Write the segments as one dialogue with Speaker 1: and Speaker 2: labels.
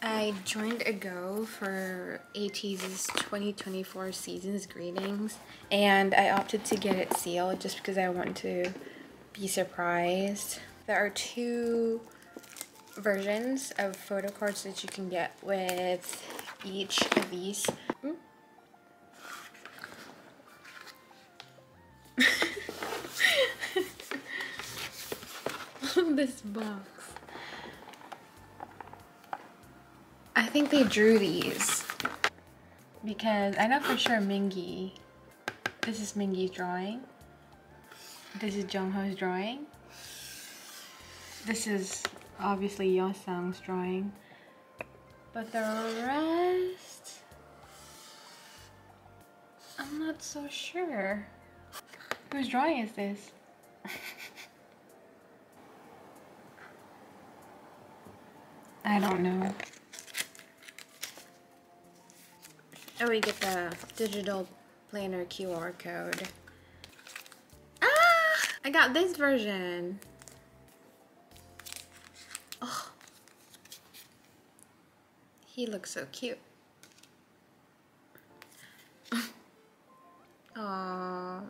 Speaker 1: I joined Ago for ATEEZ's 2024 seasons greetings and I opted to get it sealed just because I want to be surprised. There are two versions of photo cards that you can get with each of these. This box. I think they drew these because I know for sure Mingi. This is Mingi's drawing. This is Jongho's drawing. This is obviously Yeosang's drawing. But the rest, I'm not so sure. Whose drawing is this? I don't know. Oh, we get the digital planner QR code. Ah! I got this version. Oh. He looks so cute. Aww.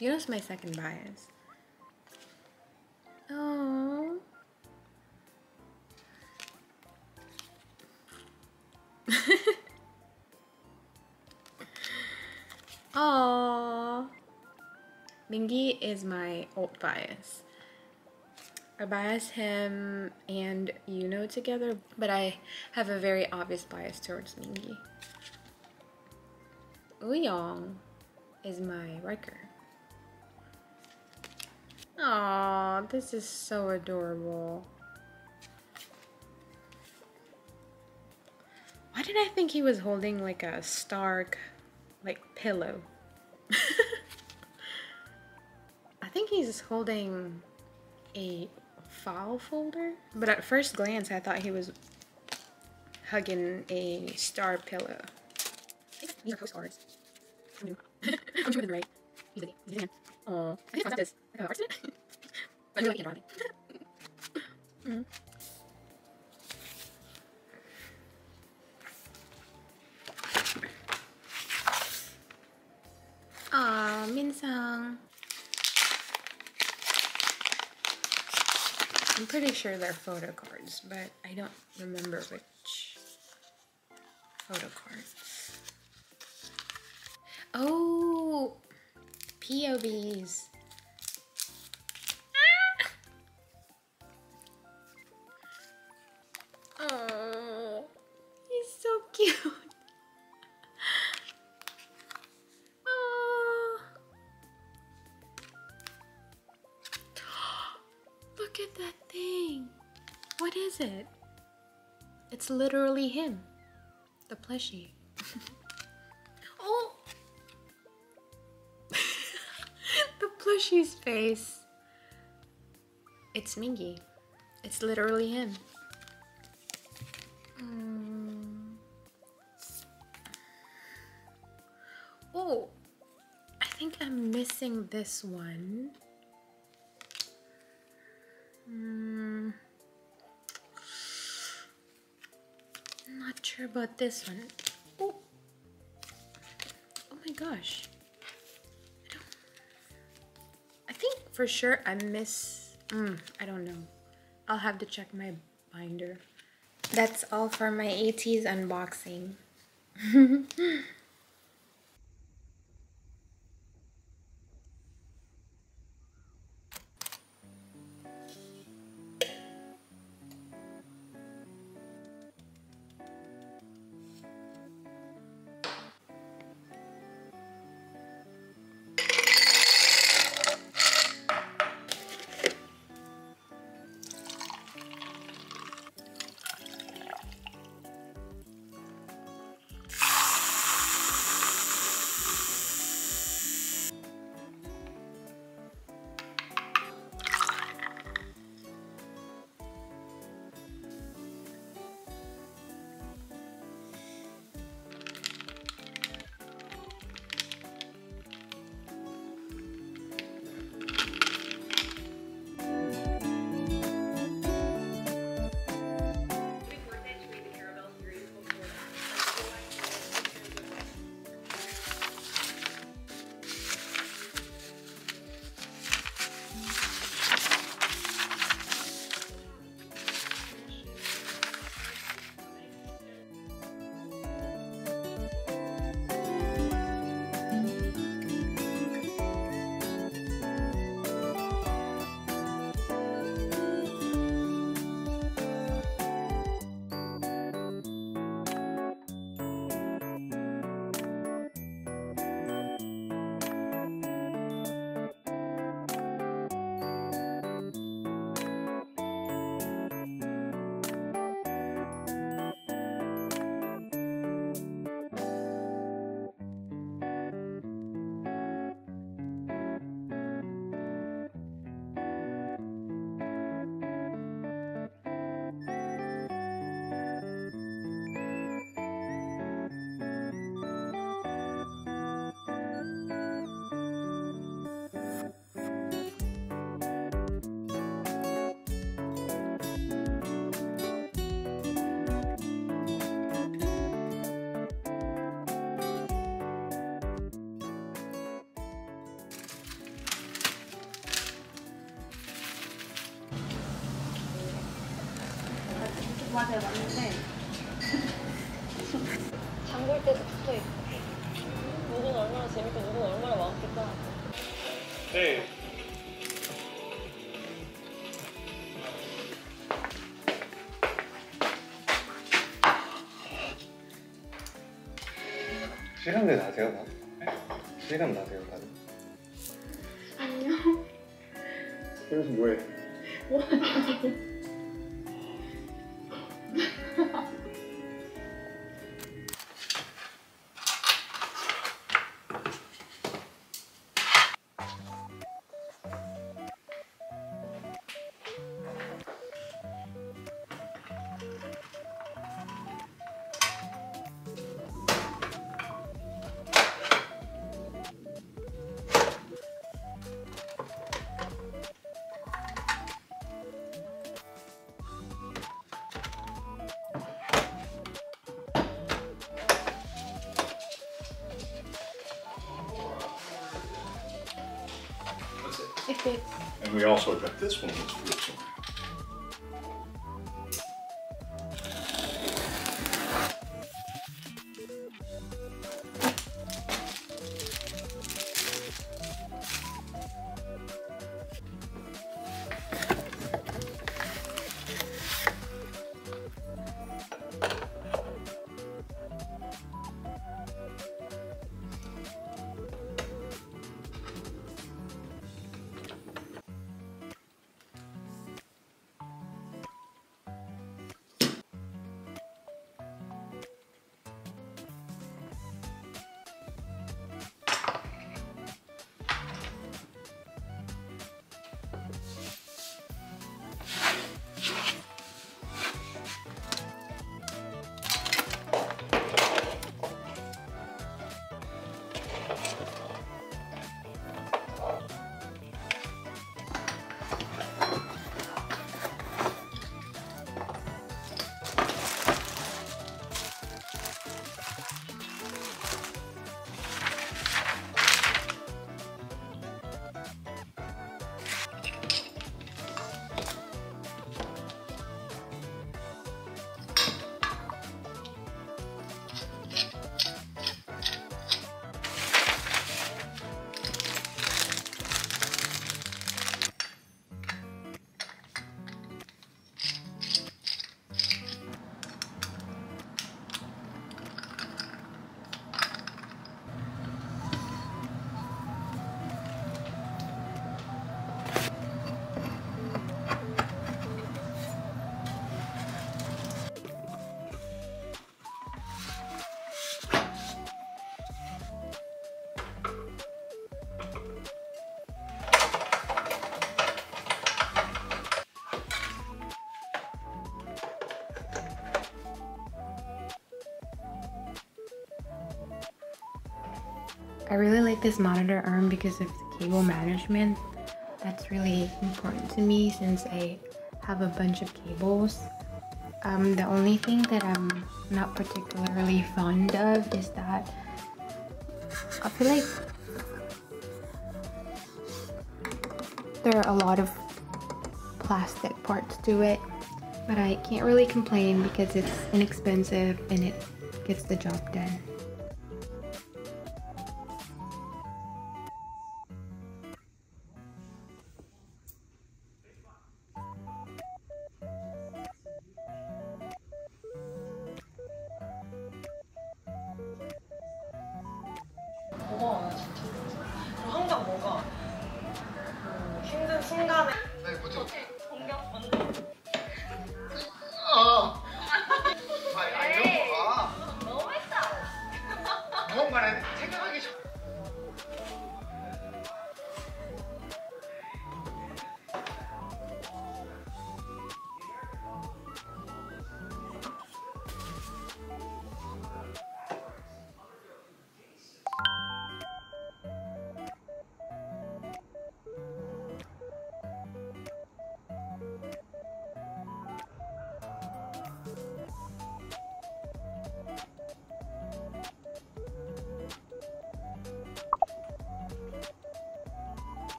Speaker 1: You know, it's my second bias. Is my old bias. I bias him and Yunho together, but I have a very obvious bias towards Mingi. Wooyoung is my wrecker. Aww, this is so adorable. Why did I think he was holding like a Stark like pillow? I think he's holding a file folder, but at first glance I thought he was hugging a star pillow. These are postcards. I'm sure right. He's he's Oh, I think it's this. Like, art but I really can't draw it. mm. Aw, Minsang. I'm pretty sure they're photo cards, but I don't remember which photo cards. Oh, POVs. Literally him. The plushie. oh! the plushie's face. It's Mingi. It's literally him. Mm. Oh, I think I'm missing this one. Mm. Not sure about this one. Oh, oh my gosh. I. I think for sure I miss. Mm, I don't know. I'll have to check my binder. That's all for my ATEEZ unboxing. 맞아요, 맞는데.
Speaker 2: 장볼 때도 붙어 있고. 누군 얼마나 재밌고 누군 얼마나 마음겠다.
Speaker 3: 네. 시간대 나세요, 다들? 시간 나세요, 다들?
Speaker 1: 아니요.
Speaker 3: 그래서 뭐해?
Speaker 1: It
Speaker 4: also got this one
Speaker 1: I really like this monitor arm because of the cable management. That's really important to me since I have a bunch of cables. Um, the only thing that I'm not particularly fond of is that I feel like there are a lot of plastic parts to it, but I can't really complain because it's inexpensive and it gets the job done.